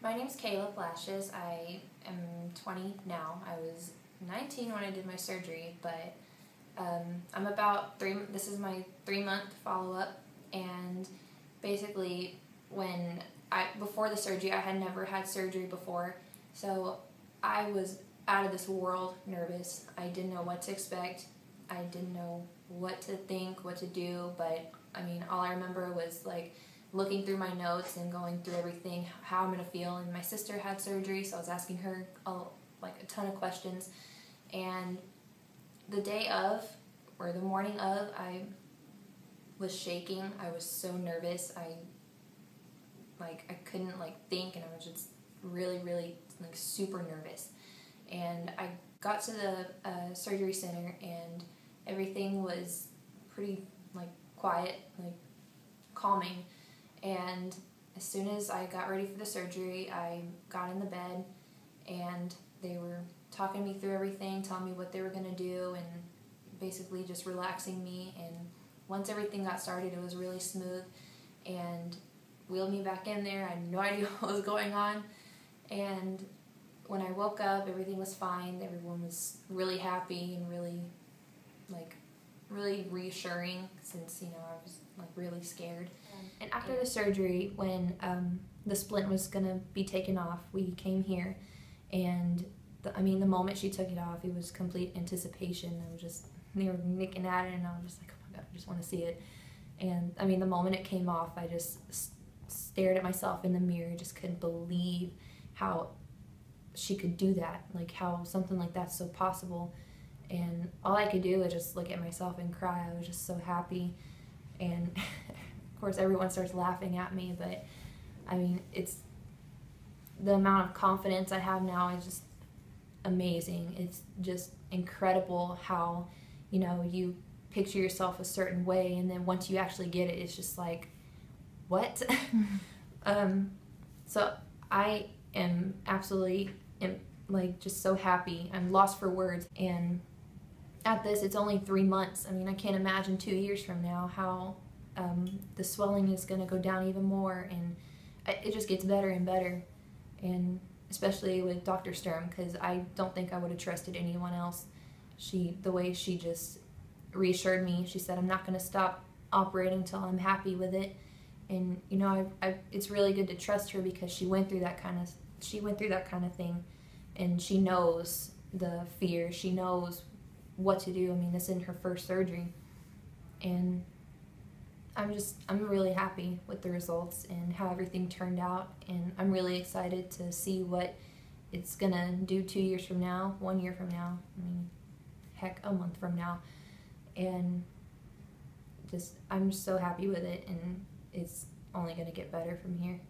My name's Kayla Flashes. I am 20 now. I was 19 when I did my surgery, but um, I'm about three. This is my three month follow up, and basically, when I before the surgery, I had never had surgery before, so I was out of this world nervous. I didn't know what to expect. I didn't know what to think, what to do, but I mean, all I remember was like looking through my notes and going through everything, how I'm gonna feel. And my sister had surgery, so I was asking her a, like a ton of questions. And the day of, or the morning of, I was shaking. I was so nervous. I like I couldn't like think, and I was just really, really like super nervous. And I got to the uh, surgery center, and everything was pretty like quiet, like calming. And as soon as I got ready for the surgery, I got in the bed and they were talking me through everything, telling me what they were going to do, and basically just relaxing me. And once everything got started, it was really smooth and wheeled me back in there. I had no idea what was going on. And when I woke up, everything was fine. Everyone was really happy and really, like, really reassuring since, you know, I was, like, really scared. And after the surgery, when um, the splint was going to be taken off, we came here and the, I mean, the moment she took it off, it was complete anticipation. I was just, they were nicking at it, and I was just like, oh my god, I just want to see it. And I mean, the moment it came off, I just stared at myself in the mirror, just couldn't believe how she could do that, like how something like that's so possible. And all I could do was just look at myself and cry. I was just so happy. And of course, everyone starts laughing at me, but I mean, it's the amount of confidence I have now is just amazing. It's just incredible how, you know, you picture yourself a certain way and then once you actually get it, it's just like, what? um, so I am absolutely am, like just so happy. I'm lost for words. And at this, it's only three months. I mean, I can't imagine two years from now how um, the swelling is going to go down even more and it just gets better and better. And especially with Dr. Sturm, because I don't think I would have trusted anyone else. She, the way she just reassured me, she said, I'm not going to stop operating until I'm happy with it. And, you know, I, I, it's really good to trust her because she went through that kind of, she went through that kind of thing. And she knows the fear. She knows what to do. I mean, this isn't her first surgery. And I'm just I'm really happy with the results and how everything turned out and I'm really excited to see what it's gonna do two years from now, one year from now, I mean heck a month from now. And just I'm so happy with it and it's only gonna get better from here.